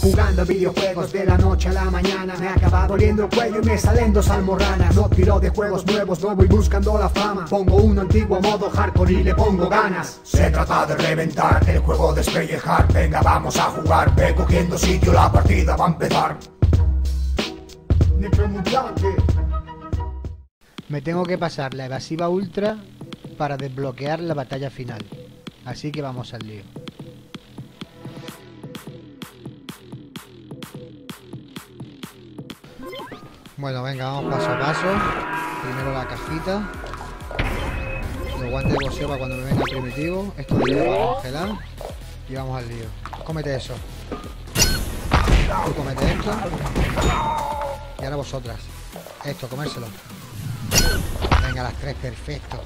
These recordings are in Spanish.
Jugando videojuegos de la noche a la mañana. Me acaba doliendo el cuello y me salen dos almorranas No tiro de juegos nuevos, no voy buscando la fama. Pongo uno antiguo modo hardcore y le pongo ganas. Se trata de reventar, el juego despellejar Venga vamos a jugar, ve cogiendo sitio, la partida va a empezar. Me tengo que pasar la evasiva ultra para desbloquear la batalla final. Así que vamos al lío. Bueno, venga, vamos paso a paso. Primero la cajita. Los guantes de boxeo para cuando me venga primitivo. Esto de para congelar. Y vamos al lío. Cómete eso. Tú comete esto. Y ahora vosotras. Esto, comérselo. Venga, las tres, perfecto.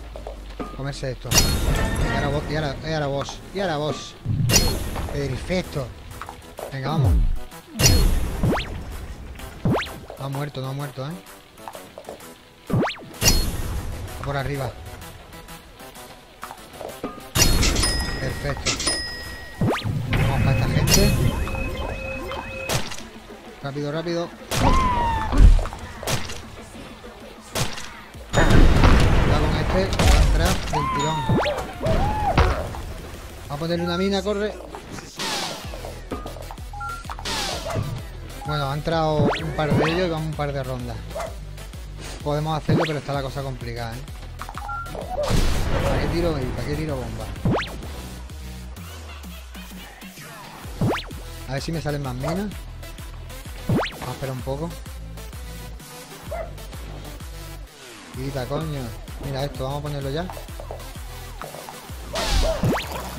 Comerse esto. Ahora vos, y ahora vos, y ahora vos. Perfecto. Venga, vamos. No ha muerto, no ha muerto, ¿eh? Va por arriba. Perfecto. Vamos para esta gente. Rápido, rápido. Cuidado con este. Va a entrar del tirón. Vamos a ponerle una mina, corre. Bueno, ha entrado un par de ellos y vamos un par de rondas. Podemos hacerlo, pero está la cosa complicada, ¿eh? ¿Para qué tiro? ¿Para qué tiro bomba? A ver si me salen más minas. Vamos a esperar un poco. Quita, coño. Mira esto, vamos a ponerlo ya.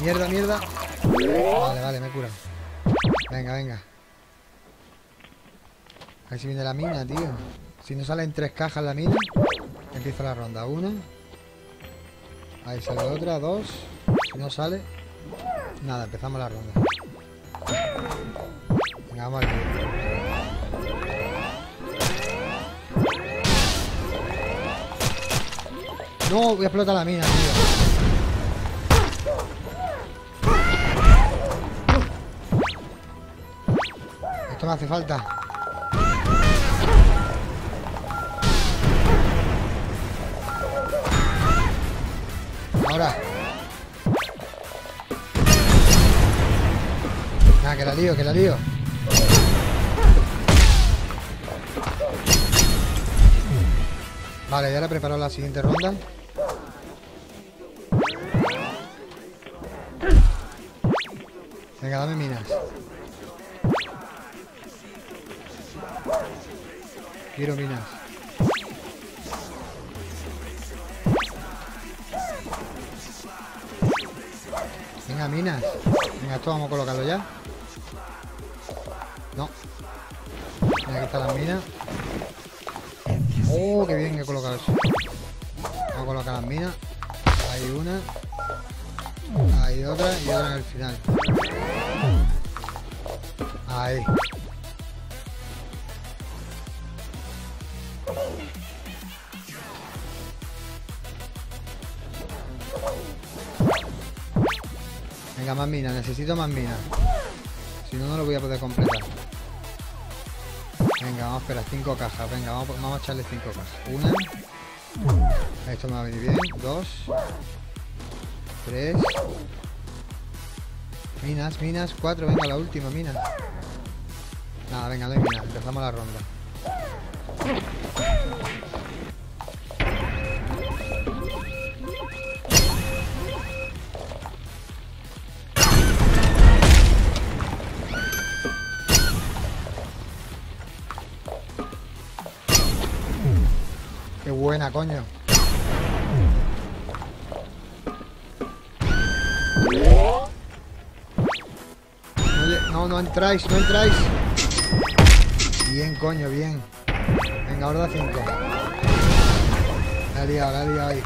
Mierda, mierda. Vale, vale, me he curado. Venga, venga. A ver si viene la mina, tío. Si no salen tres cajas la mina, empieza la ronda. Una. Ahí sale otra, dos. Si no sale, nada, empezamos la ronda. Venga, vamos lío. No, voy a explotar la mina, tío. Esto me hace falta. Ahora. Nada, que la lío, que la lío. Vale, ya le he preparado la siguiente ronda. Venga, dame minas. Quiero minas. Venga, minas. Venga, esto vamos a colocarlo ya. No. Mira, aquí están las minas. Oh, qué bien que he colocado eso. Vamos a colocar las minas. Hay una. Hay otra y otra en el final. Ahí. Venga, más minas, necesito más minas. Si no, no lo voy a poder completar. Venga, vamos a esperar, cinco cajas. Venga, vamos, a echarle cinco cajas. Una. Esto me va a venir bien. Dos. Tres. Minas, minas. Cuatro. Venga, la última mina. Nada, venga, no minas. Empezamos la ronda. Qué buena, coño. No, no entráis, no entráis. Bien, coño, bien. Venga, ahora da 5. La he liado, la liado ahí.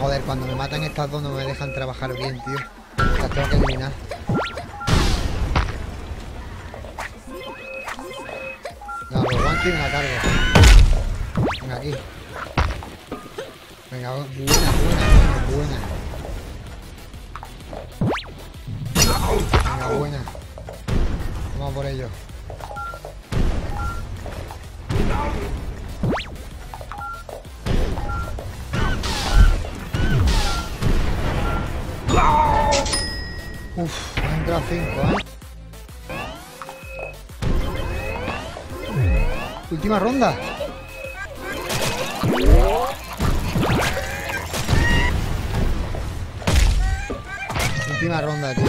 Joder, cuando me matan estas dos no me dejan trabajar bien, tío. Las tengo que eliminar. Me la cargo. Venga, aquí. Venga, buena, buena, buena, buena. buena. Vamos por ello. Uf, han entrado cinco, ¿eh? Última ronda. Última ronda, tío.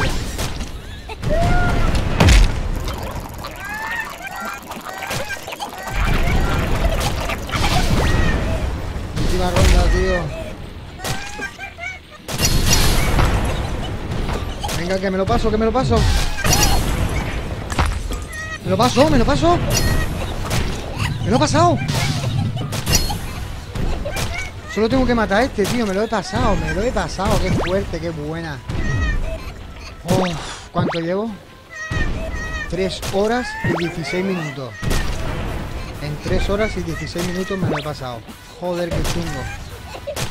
Última ronda, tío. Venga, que me lo paso, que me lo paso. Me lo paso, me lo paso. Me lo he pasado. Solo tengo que matar a este, tío. Me lo he pasado, me lo he pasado. Qué fuerte, qué buena. ¿Cuánto llevo? 3 horas y 16 minutos. En 3 horas y 16 minutos me lo he pasado. Joder, qué chungo.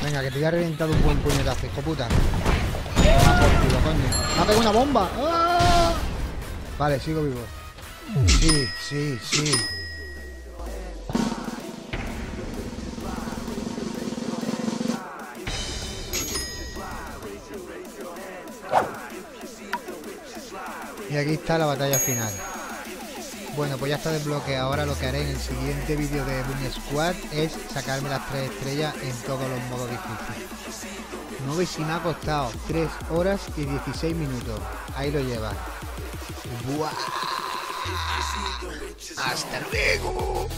Venga, que te haya reventado un buen puñetazo, hijo puta. Me ha pegado una bomba. ¡Ah! Vale, sigo vivo. Sí, sí, sí. Aquí está la batalla final. Bueno, pues ya está desbloqueado. Ahora lo que haré en el siguiente vídeo de Boom Squad es sacarme las tres estrellas en todos los modos difíciles. No veis si me ha costado 3 horas y 16 minutos. Ahí lo lleva. ¡Hasta luego!